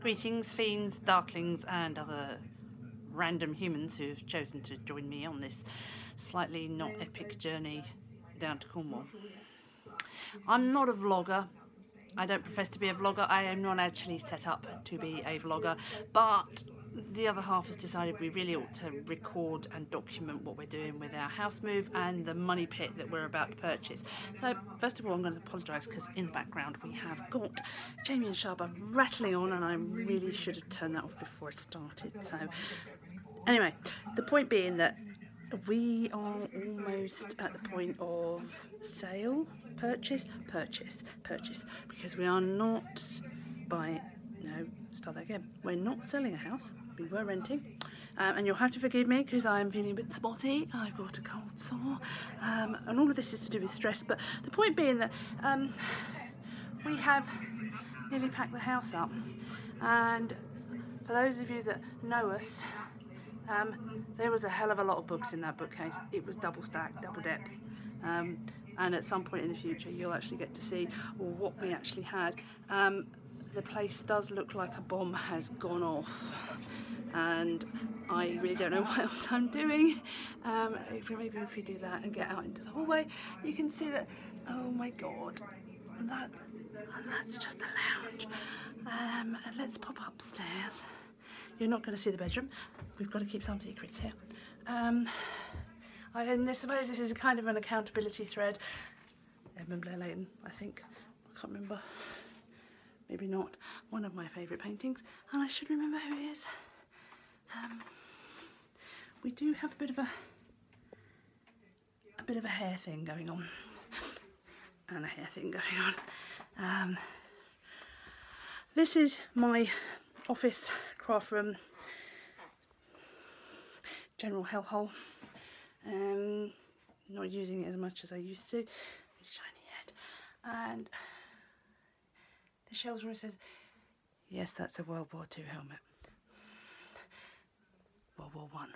Greetings, fiends, darklings, and other random humans who've chosen to join me on this slightly not epic journey down to Cornwall. I'm not a vlogger. I don't profess to be a vlogger. I am not actually set up to be a vlogger, but the other half has decided we really ought to record and document what we're doing with our house move and the money pit that we're about to purchase. So first of all I'm going to apologise because in the background we have got Jamie and Shaaba rattling on and I really should have turned that off before I started. So anyway, the point being that we are almost at the point of sale, purchase, purchase, purchase because we are not buying no, start that again. We're not selling a house, we were renting. Um, and you'll have to forgive me because I'm feeling a bit spotty. I've got a cold sore. Um, and all of this is to do with stress. But the point being that um, we have nearly packed the house up. And for those of you that know us, um, there was a hell of a lot of books in that bookcase. It was double stacked, double depth. Um, and at some point in the future you'll actually get to see what we actually had. Um, the place does look like a bomb has gone off and I really don't know what else I'm doing. Um, if maybe if we do that and get out into the hallway, you can see that, oh my god, that, that's just the lounge. Um, and let's pop upstairs. You're not going to see the bedroom. We've got to keep some secrets here. Um, I, and I suppose this is kind of an accountability thread. Edmund Blair Leighton, I think. I can't remember maybe not one of my favourite paintings and I should remember who it is. Um, we do have a bit of a a bit of a hair thing going on and a hair thing going on. Um, this is my office craft room general hellhole. Um, not using it as much as I used to. Shiny head and the shelves where it says, yes, that's a World War II helmet. World War One.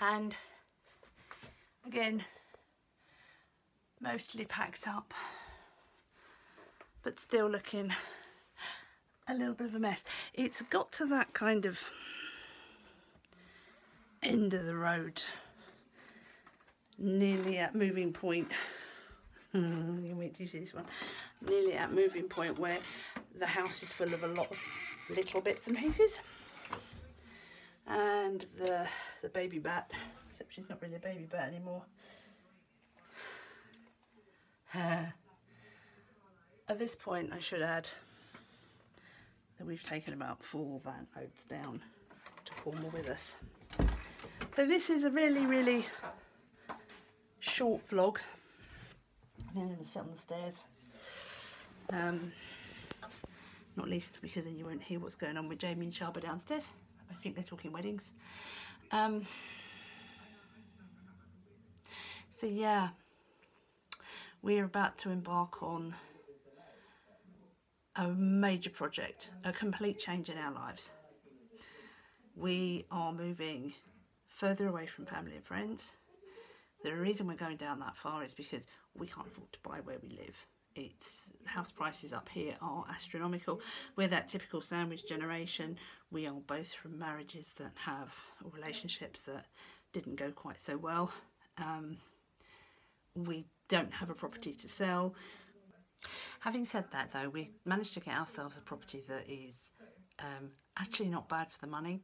And again, mostly packed up, but still looking a little bit of a mess. It's got to that kind of end of the road, nearly at moving point you wait till you see this one. Nearly at moving point where the house is full of a lot of little bits and pieces. And the the baby bat, except she's not really a baby bat anymore. At this point I should add that we've taken about four van oats down to Cornwall with us. So this is a really, really short vlog I'm going to sit on the stairs. Um, not least because then you won't hear what's going on with Jamie and Shaaba downstairs. I think they're talking weddings. Um, so yeah, we're about to embark on a major project, a complete change in our lives. We are moving further away from family and friends. The reason we're going down that far is because we can't afford to buy where we live. It's house prices up here are astronomical. We're that typical sandwich generation. We are both from marriages that have relationships that didn't go quite so well. Um, we don't have a property to sell. Having said that though, we managed to get ourselves a property that is um, actually not bad for the money.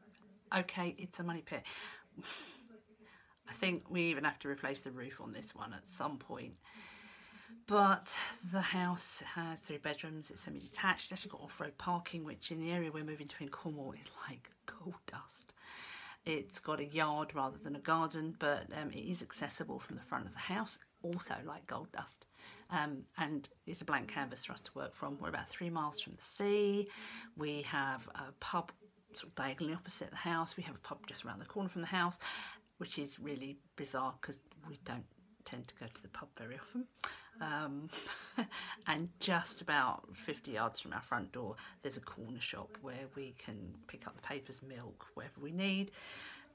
Okay, it's a money pit. Think we even have to replace the roof on this one at some point. But the house has three bedrooms, it's semi-detached, it's actually got off-road parking, which in the area we're moving to in Cornwall is like gold dust. It's got a yard rather than a garden, but um, it is accessible from the front of the house, also like gold dust. Um, and it's a blank canvas for us to work from. We're about three miles from the sea. We have a pub sort of diagonally opposite the house. We have a pub just around the corner from the house which is really bizarre because we don't tend to go to the pub very often. Um, and just about 50 yards from our front door there's a corner shop where we can pick up the papers, milk, whatever we need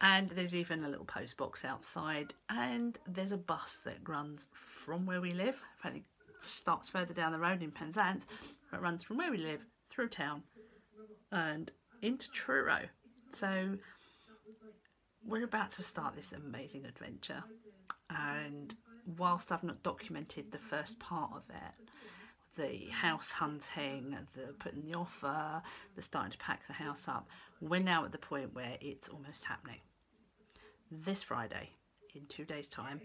and there's even a little post box outside and there's a bus that runs from where we live, it starts further down the road in Penzance that runs from where we live through town and into Truro. So we're about to start this amazing adventure and whilst I've not documented the first part of it, the house hunting, the putting the offer, the starting to pack the house up, we're now at the point where it's almost happening. This Friday, in two days' time,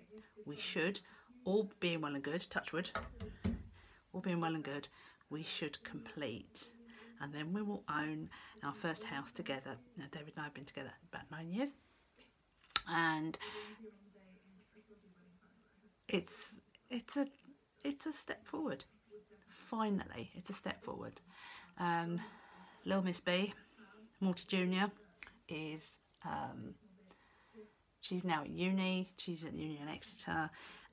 we should, all being well and good, touch wood, all being well and good, we should complete and then we will own our first house together. Now, David and I have been together about nine years and it's it's a it's a step forward. Finally, it's a step forward. Um, Little Miss B, Morti Junior, is um, she's now at uni. She's at uni in Exeter,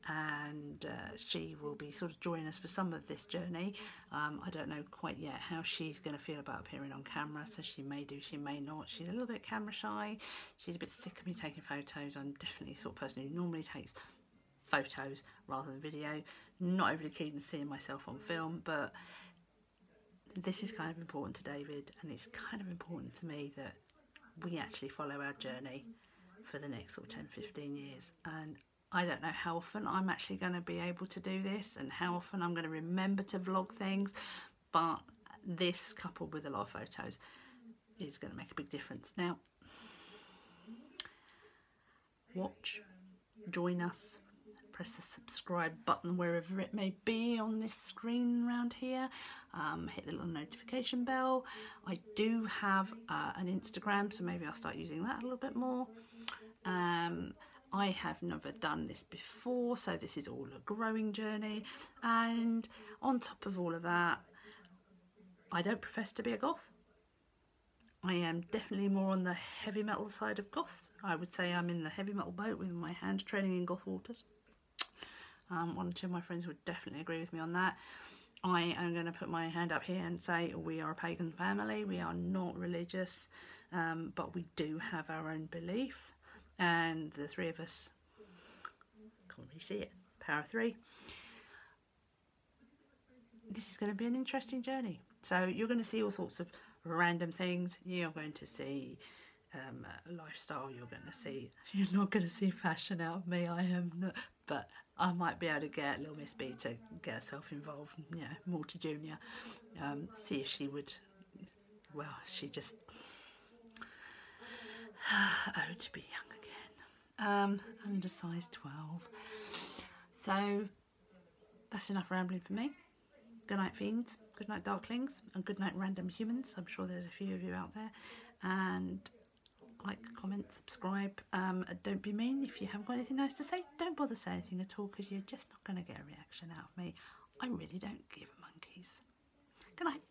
and uh, she will be sort of joining us for some of this journey. Um, I don't know quite yet how she's going to feel about appearing on camera, so she may do, she may not. She's a little bit camera shy. She's a bit sick of me taking photos. I'm definitely the sort of person who normally takes photos rather than video. Not overly keen on seeing myself on film, but this is kind of important to David and it's kind of important to me that we actually follow our journey for the next sort of 10 15 years and I don't know how often I'm actually going to be able to do this and how often I'm going to remember to vlog things but this coupled with a lot of photos is going to make a big difference. Now watch join us press the subscribe button wherever it may be on this screen around here um, hit the little notification bell. I do have uh, an Instagram so maybe I'll start using that a little bit more. Um, I have never done this before so this is all a growing journey and on top of all of that I don't profess to be a goth I am definitely more on the heavy metal side of goth. I would say I'm in the heavy metal boat with my hand training in goth waters. Um, one or two of my friends would definitely agree with me on that. I am going to put my hand up here and say we are a pagan family. We are not religious, um, but we do have our own belief. And the three of us can't really see it. Power of three. This is going to be an interesting journey. So you're going to see all sorts of random things. You're going to see um, lifestyle. You're going to see. You're not going to see fashion out of me. I am not. But I might be able to get little Miss B to get herself involved, you know, Morti Junior, um, see if she would, well, she just, oh, to be young um, under size 12. So, that's enough rambling for me. Good night, fiends. Good night, darklings. And good night, random humans. I'm sure there's a few of you out there. And like, comment, subscribe. Um, don't be mean if you haven't got anything nice to say. Don't bother saying anything at all because you're just not going to get a reaction out of me. I really don't give monkeys. Good night.